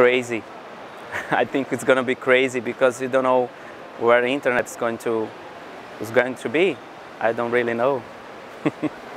crazy. I think it's going to be crazy because you don't know where the internet is going to is going to be. I don't really know.